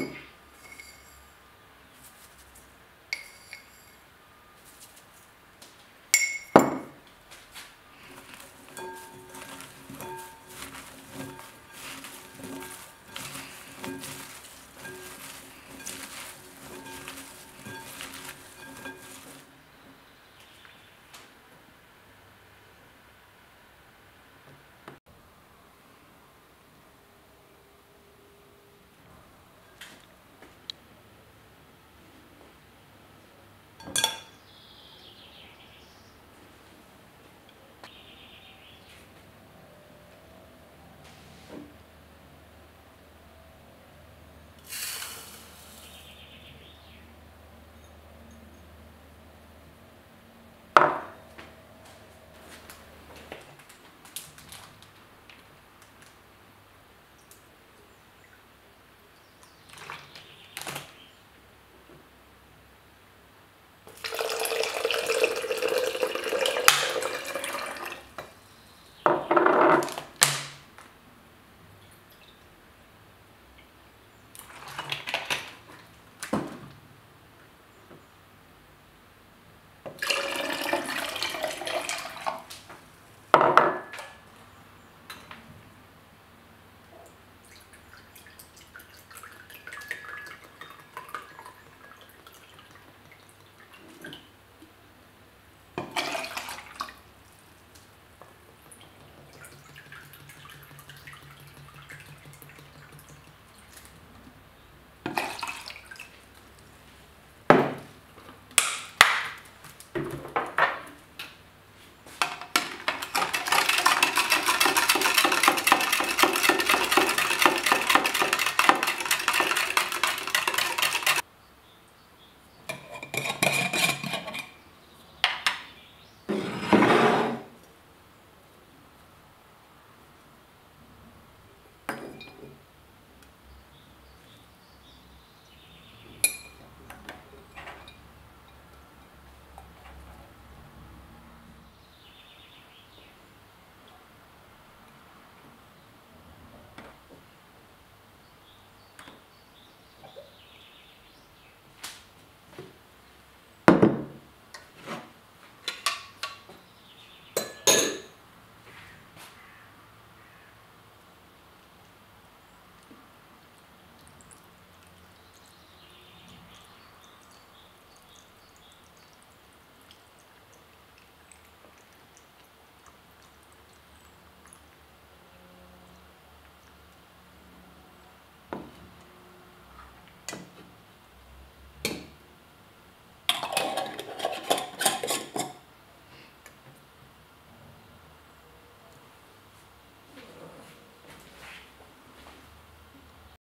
you.